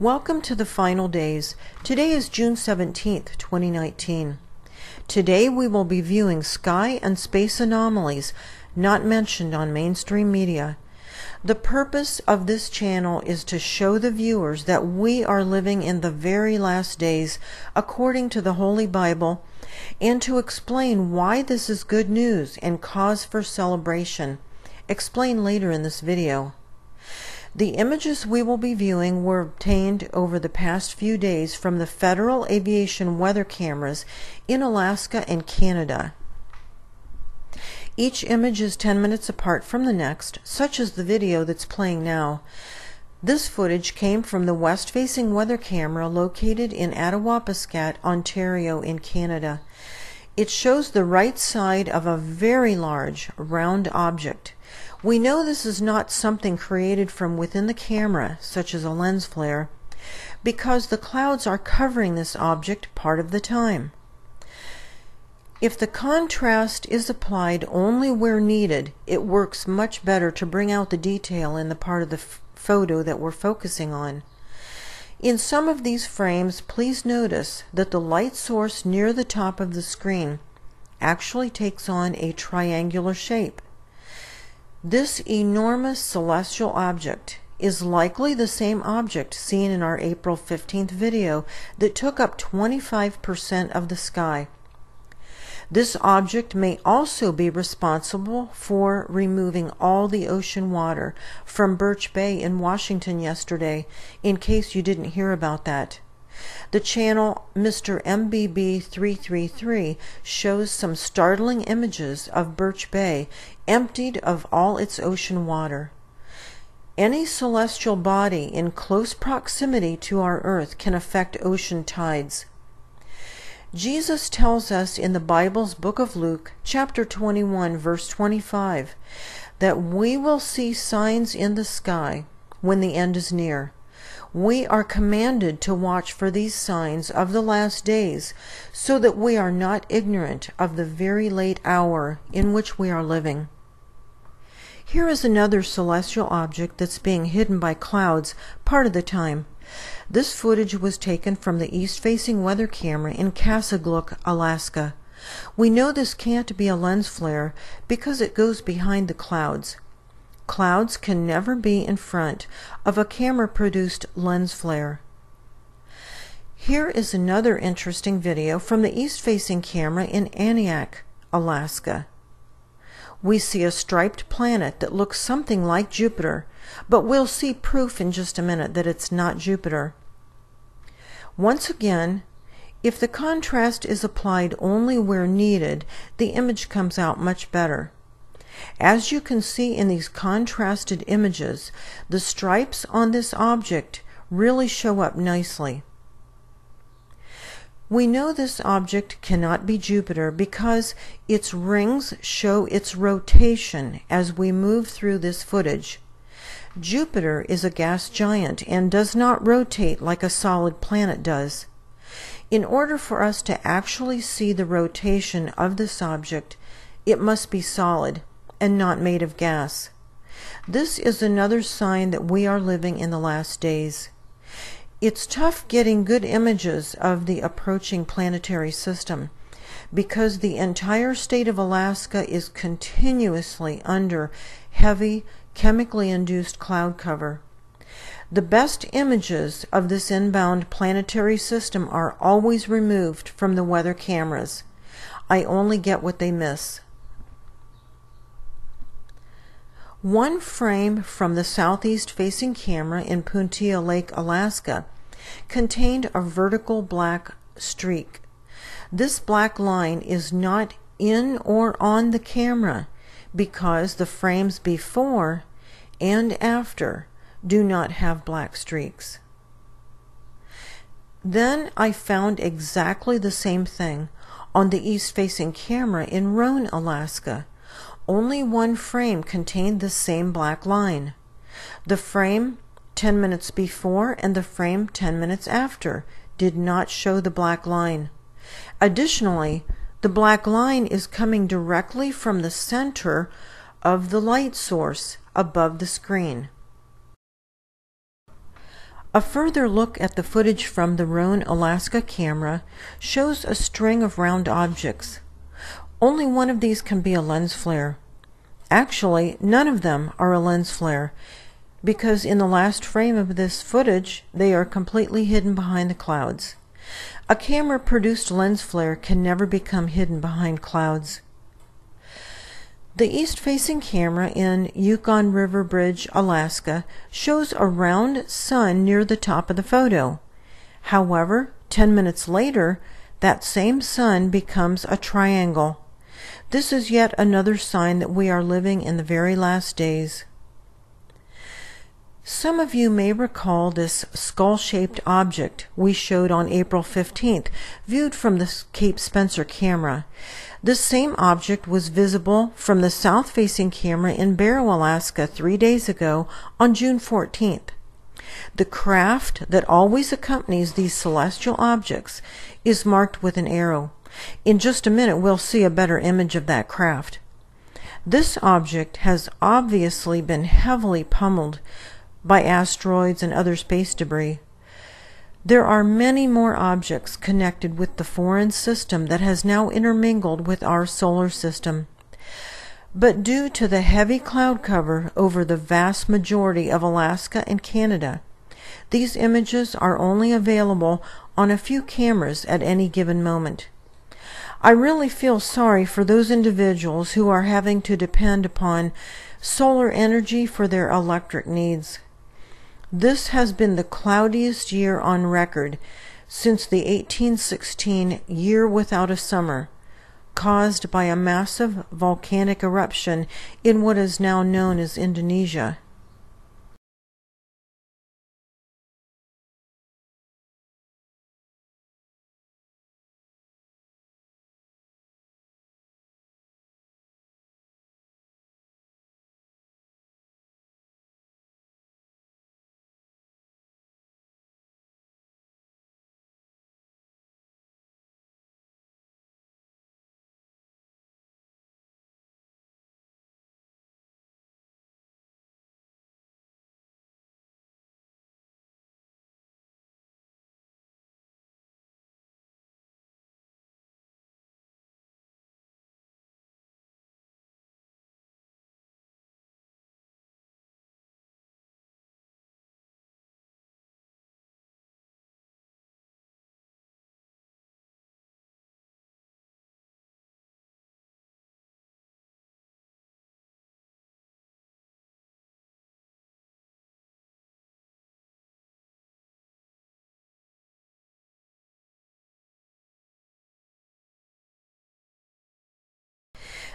Welcome to the final days. Today is June 17th, 2019. Today we will be viewing sky and space anomalies not mentioned on mainstream media. The purpose of this channel is to show the viewers that we are living in the very last days according to the Holy Bible and to explain why this is good news and cause for celebration. Explain later in this video. The images we will be viewing were obtained over the past few days from the Federal Aviation weather cameras in Alaska and Canada. Each image is 10 minutes apart from the next, such as the video that's playing now. This footage came from the west-facing weather camera located in Attawapiskat, Ontario in Canada. It shows the right side of a very large, round object. We know this is not something created from within the camera, such as a lens flare, because the clouds are covering this object part of the time. If the contrast is applied only where needed, it works much better to bring out the detail in the part of the photo that we're focusing on. In some of these frames, please notice that the light source near the top of the screen actually takes on a triangular shape. This enormous celestial object is likely the same object seen in our April 15th video that took up 25% of the sky. This object may also be responsible for removing all the ocean water from Birch Bay in Washington yesterday, in case you didn't hear about that. The channel Mr. MBB333 shows some startling images of Birch Bay emptied of all its ocean water. Any celestial body in close proximity to our earth can affect ocean tides. Jesus tells us in the Bible's book of Luke, chapter 21, verse 25, that we will see signs in the sky when the end is near we are commanded to watch for these signs of the last days, so that we are not ignorant of the very late hour in which we are living. Here is another celestial object that's being hidden by clouds part of the time. This footage was taken from the east-facing weather camera in Kasigluk, Alaska. We know this can't be a lens flare because it goes behind the clouds. Clouds can never be in front of a camera-produced lens flare. Here is another interesting video from the east-facing camera in Aniak, Alaska. We see a striped planet that looks something like Jupiter, but we'll see proof in just a minute that it's not Jupiter. Once again, if the contrast is applied only where needed, the image comes out much better. As you can see in these contrasted images, the stripes on this object really show up nicely. We know this object cannot be Jupiter because its rings show its rotation as we move through this footage. Jupiter is a gas giant and does not rotate like a solid planet does. In order for us to actually see the rotation of this object, it must be solid and not made of gas. This is another sign that we are living in the last days. It's tough getting good images of the approaching planetary system because the entire state of Alaska is continuously under heavy, chemically induced cloud cover. The best images of this inbound planetary system are always removed from the weather cameras. I only get what they miss. One frame from the southeast facing camera in Puntilla Lake, Alaska, contained a vertical black streak. This black line is not in or on the camera because the frames before and after do not have black streaks. Then I found exactly the same thing on the east facing camera in Rohn, Alaska only one frame contained the same black line. The frame 10 minutes before and the frame 10 minutes after did not show the black line. Additionally, the black line is coming directly from the center of the light source above the screen. A further look at the footage from the Rohn, Alaska camera shows a string of round objects. Only one of these can be a lens flare. Actually, none of them are a lens flare because in the last frame of this footage, they are completely hidden behind the clouds. A camera produced lens flare can never become hidden behind clouds. The east facing camera in Yukon River Bridge, Alaska, shows a round sun near the top of the photo. However, 10 minutes later, that same sun becomes a triangle. This is yet another sign that we are living in the very last days. Some of you may recall this skull-shaped object we showed on April 15th, viewed from the Cape Spencer camera. This same object was visible from the south-facing camera in Barrow, Alaska three days ago on June 14th. The craft that always accompanies these celestial objects is marked with an arrow. In just a minute we'll see a better image of that craft. This object has obviously been heavily pummeled by asteroids and other space debris. There are many more objects connected with the foreign system that has now intermingled with our solar system. But due to the heavy cloud cover over the vast majority of Alaska and Canada, these images are only available on a few cameras at any given moment. I really feel sorry for those individuals who are having to depend upon solar energy for their electric needs. This has been the cloudiest year on record since the 1816 year without a summer, caused by a massive volcanic eruption in what is now known as Indonesia.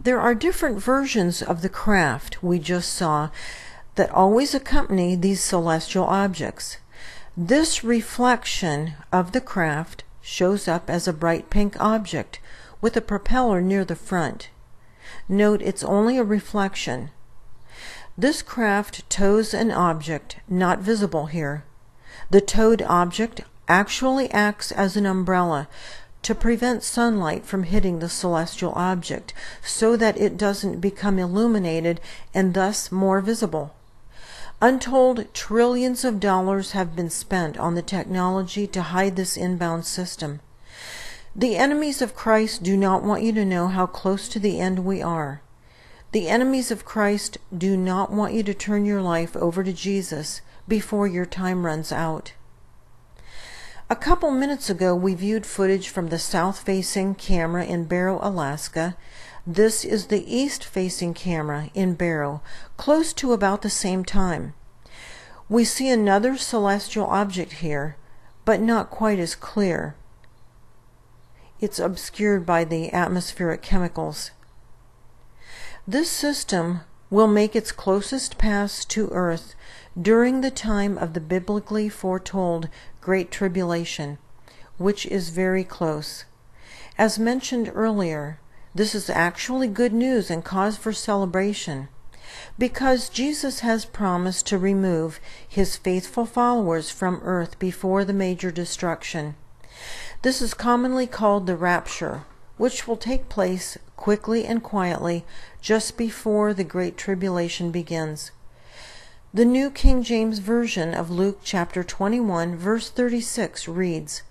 There are different versions of the craft we just saw that always accompany these celestial objects. This reflection of the craft shows up as a bright pink object with a propeller near the front. Note it's only a reflection. This craft tows an object not visible here. The towed object actually acts as an umbrella to prevent sunlight from hitting the celestial object so that it doesn't become illuminated and thus more visible. Untold trillions of dollars have been spent on the technology to hide this inbound system. The enemies of Christ do not want you to know how close to the end we are. The enemies of Christ do not want you to turn your life over to Jesus before your time runs out. A couple minutes ago, we viewed footage from the south-facing camera in Barrow, Alaska. This is the east-facing camera in Barrow, close to about the same time. We see another celestial object here, but not quite as clear. It's obscured by the atmospheric chemicals. This system will make its closest pass to Earth during the time of the biblically foretold Great Tribulation, which is very close. As mentioned earlier, this is actually good news and cause for celebration because Jesus has promised to remove his faithful followers from earth before the major destruction. This is commonly called the rapture, which will take place quickly and quietly just before the Great Tribulation begins. The New King James Version of Luke chapter 21, verse 36 reads,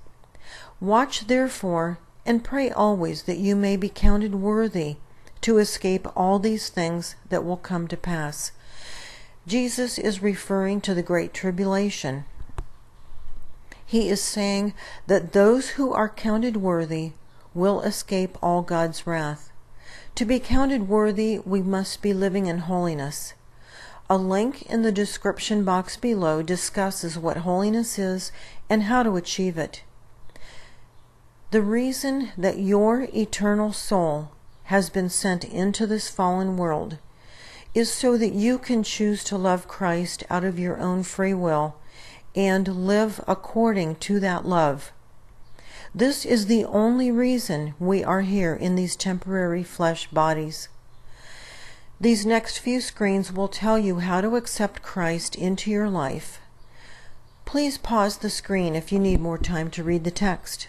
Watch therefore, and pray always that you may be counted worthy to escape all these things that will come to pass. Jesus is referring to the Great Tribulation. He is saying that those who are counted worthy will escape all God's wrath. To be counted worthy, we must be living in holiness. A link in the description box below discusses what holiness is and how to achieve it. The reason that your eternal soul has been sent into this fallen world is so that you can choose to love Christ out of your own free will and live according to that love. This is the only reason we are here in these temporary flesh bodies. These next few screens will tell you how to accept Christ into your life. Please pause the screen if you need more time to read the text.